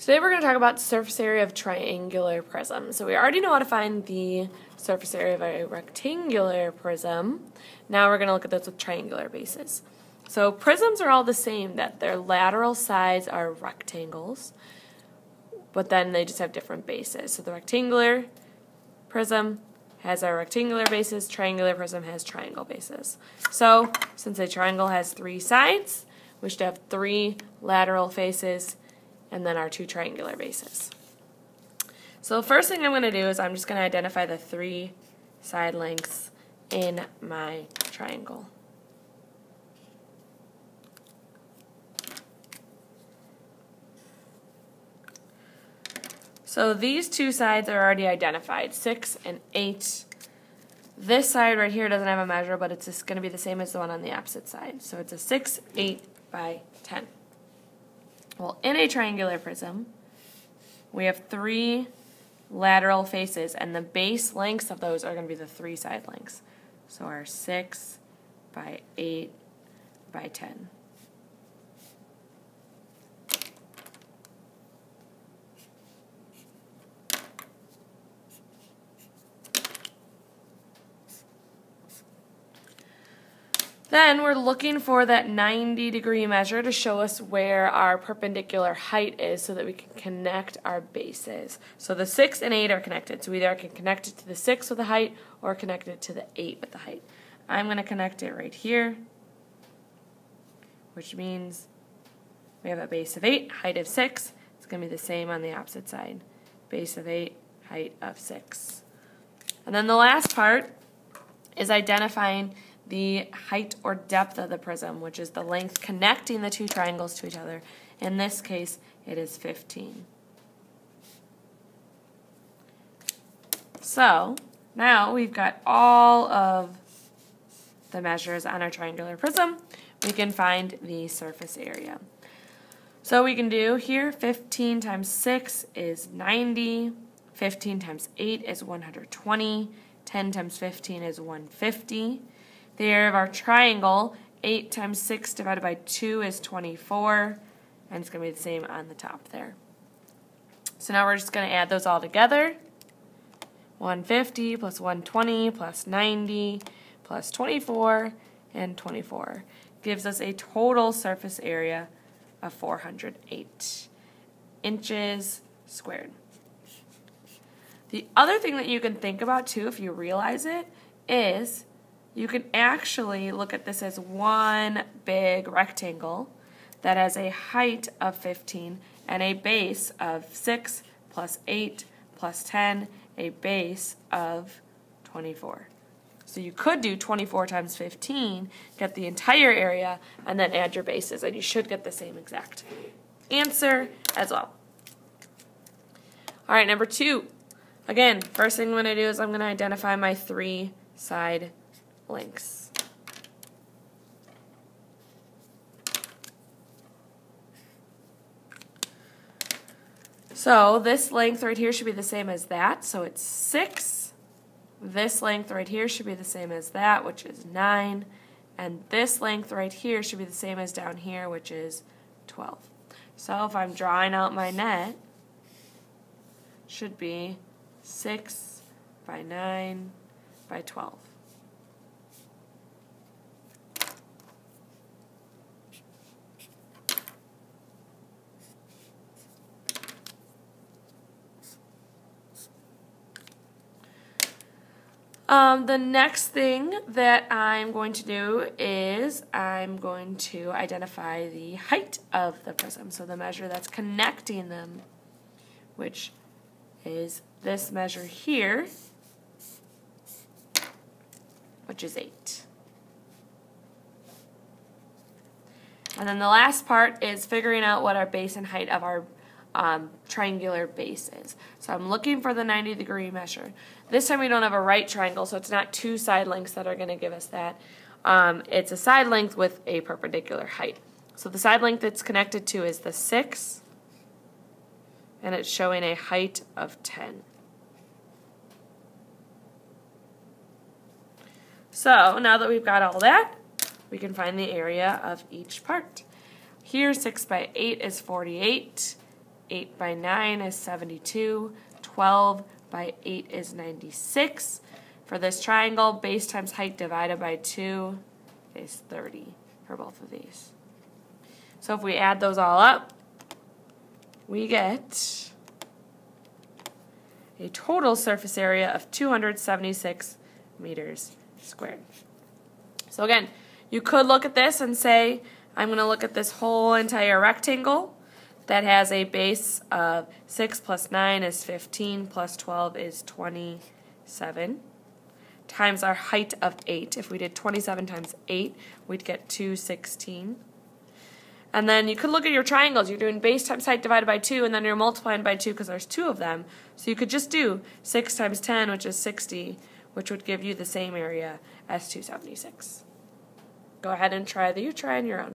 Today we're going to talk about surface area of triangular prism. So we already know how to find the surface area of a rectangular prism. Now we're going to look at this with triangular bases. So prisms are all the same, that their lateral sides are rectangles, but then they just have different bases. So the rectangular prism has our rectangular bases, triangular prism has triangle bases. So since a triangle has three sides, we should have three lateral faces and then our two triangular bases. So the first thing I'm going to do is I'm just going to identify the three side lengths in my triangle. So these two sides are already identified, 6 and 8. This side right here doesn't have a measure, but it's just going to be the same as the one on the opposite side. So it's a 6, 8 by 10. Well, in a triangular prism, we have three lateral faces, and the base lengths of those are going to be the three side lengths. So our 6 by 8 by 10. Then we're looking for that 90 degree measure to show us where our perpendicular height is so that we can connect our bases. So the 6 and 8 are connected. So we either can connect it to the 6 with the height or connect it to the 8 with the height. I'm going to connect it right here, which means we have a base of 8, height of 6. It's going to be the same on the opposite side. Base of 8, height of 6. And then the last part is identifying the height or depth of the prism, which is the length connecting the two triangles to each other. In this case, it is 15. So, now we've got all of the measures on our triangular prism. We can find the surface area. So we can do here 15 times 6 is 90, 15 times 8 is 120, 10 times 15 is 150. The area of our triangle, 8 times 6 divided by 2 is 24, and it's going to be the same on the top there. So now we're just going to add those all together. 150 plus 120 plus 90 plus 24 and 24 gives us a total surface area of 408 inches squared. The other thing that you can think about too, if you realize it, is you can actually look at this as one big rectangle that has a height of 15 and a base of 6 plus 8 plus 10, a base of 24. So you could do 24 times 15, get the entire area, and then add your bases, and you should get the same exact answer as well. All right, number two. Again, first thing I'm going to do is I'm going to identify my three side lengths. So this length right here should be the same as that, so it's 6. This length right here should be the same as that, which is 9. And this length right here should be the same as down here, which is 12. So if I'm drawing out my net, should be 6 by 9 by 12. Um, the next thing that I'm going to do is I'm going to identify the height of the prism, so the measure that's connecting them, which is this measure here, which is 8. And then the last part is figuring out what our base and height of our um, triangular bases. So I'm looking for the 90 degree measure. This time we don't have a right triangle, so it's not two side lengths that are going to give us that. Um, it's a side length with a perpendicular height. So the side length it's connected to is the 6, and it's showing a height of 10. So now that we've got all that, we can find the area of each part. Here, 6 by 8 is 48. 8 by 9 is 72. 12 by 8 is 96. For this triangle, base times height divided by 2 is 30 for both of these. So if we add those all up, we get a total surface area of 276 meters squared. So again, you could look at this and say, I'm going to look at this whole entire rectangle that has a base of 6 plus 9 is 15 plus 12 is 27 times our height of 8. If we did 27 times 8, we'd get 216. And then you could look at your triangles. You're doing base times height divided by 2, and then you're multiplying by 2 because there's two of them. So you could just do 6 times 10, which is 60, which would give you the same area as 276. Go ahead and try the You try on your own.